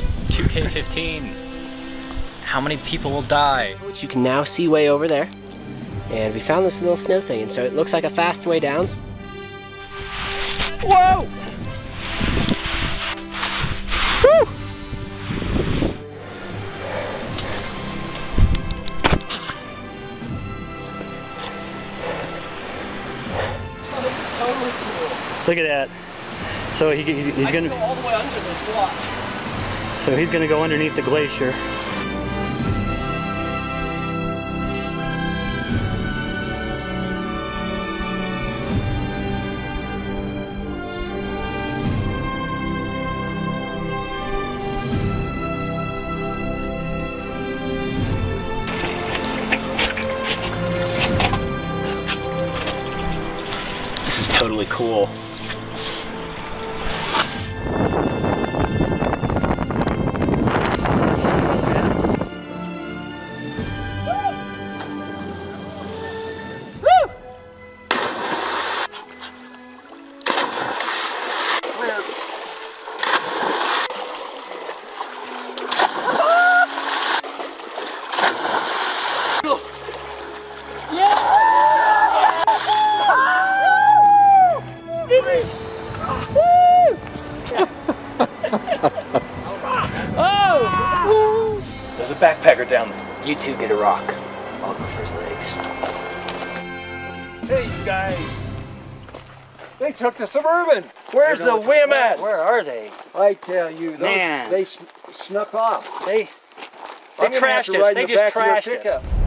15. How many people will die? Which you can now see way over there. And we found this little snow thing, and so it looks like a fast way down. Whoa! Woo! Oh, this is totally cool. Look at that. So he, he- he's gonna go all the way under this watch. So he's gonna go underneath the glacier. This is totally cool. There's a backpacker down there. You two get a rock. I'll go for his legs. Hey, you guys. They took the Suburban. Where's the whim at? Where are they? I tell you, those, Man. they sn- snuck off. They I'm they trashed us. They the just back of your trashed us.